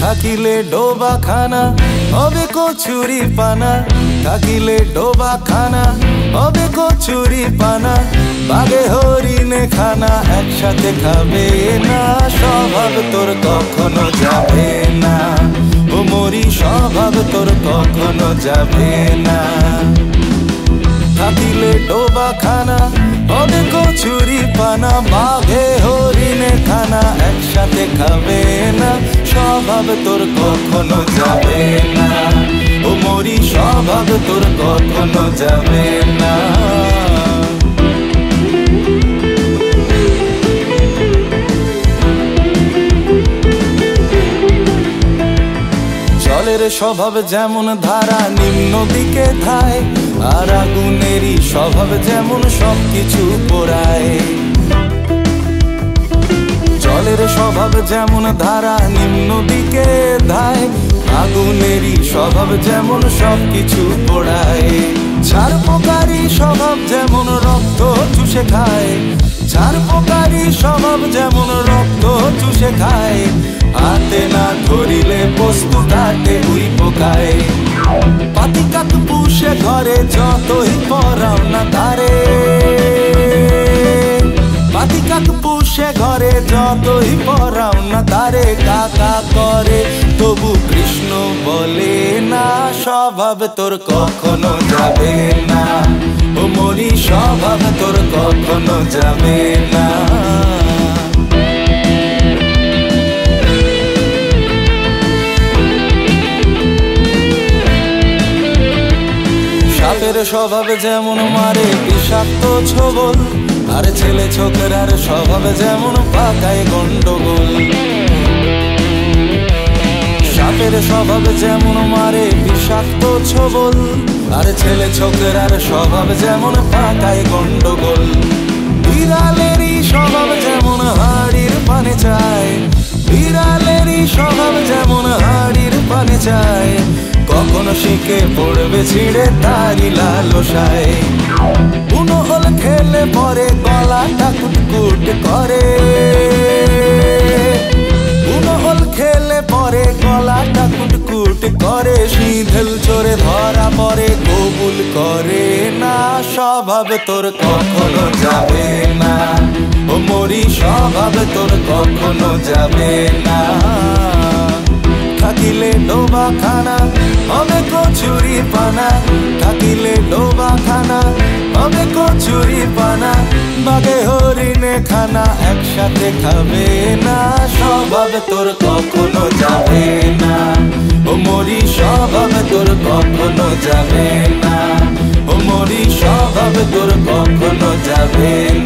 থাকিলে ডোবা খানা হবে কচুরি পানা। থাকিলে ডোবা খানা হবে কচুরি পানা। বাগে হরিণে খানা, একসাথে খাবে না। স্বভাব তোর কখনো যাবে না। ও মরি, স্বভাব তোর কখনো যাবে না। থাকিলে ডোবা খানা হবে কচুরি পানা। বাঘে হরিণে খানা একসাথে খাবে না, স্বভাব তোর কখনো যাবে না। ও মরি, স্বভাব তোর কখনো যাবে না। জলের স্বভাব যেমন ধারা নিম্ন দিকে ধায়, আর আগুনেরই স্বভাব যেমন সবকিছু পোড়ায়। স্বভাব যেমন ধারা, নিম্ন দিকে ধায়। আগুনেরই স্বভাব যেমন সবকিছু পোড়ায়। ছাড় পোকারি স্বভাব যেমন রক্ত চুষে খায়। ছাড় পোকারি স্বভাব যেমন রক্ত চুষে খায়। হাতে না ধরিলে বস্তু কাটে উই পোকায়। পাতি পুষে ঘরে যতই পরাও না তারে। ঘরে যতই পরাও না তারে কাকা করে। তবু কৃষ্ণ বলে না, স্বভাব তোর কখনো যাবে না। ও মরি স্বভাব তোর কখনো যাবে না। সাপের স্বভাব যেমন মারে, বিষাক্ত ছবল আর ছেলে ছোকরার স্বভাব যেমন পাকায় গন্ডগোল। সাপের স্বভাব যেমন মারে বিষাক্ত ছবল, আর ছেলে ছোকরার স্বভাব যেমন পাকায় গন্ডগোল। বিড়ালেরই স্বভাব যেমন হাড়ির পানে চায়, বিড়ালেরই স্বভাব যেমন হাড়ির পানে চায়, কখনো শিখে পড়বে ছিঁড়ে তারি লালসায়। পরে গলাটা কুটকুট করে। বুনো হল খেলে পরে গলাটা কুটকুট করে। সিঁধেল চোরে ধরা পরে কবুল করে না। স্বভাব তোর কখনো যাবে না। ও মরি স্বভাব তোর কখনো যাবে না। থাকিলে ডোবা খানা হবে কচুরি পানা থাকিলে ডোবা খানা হবে কচুরি পানা বাগে হরিণে খানা, একসাথে খাবে না, স্বভাব তোর কখনো যাবে না। ও মরি, স্বভাব তোর কখনো যাবে না। ও মরি, স্বভাব তোর কখনো যাবে না।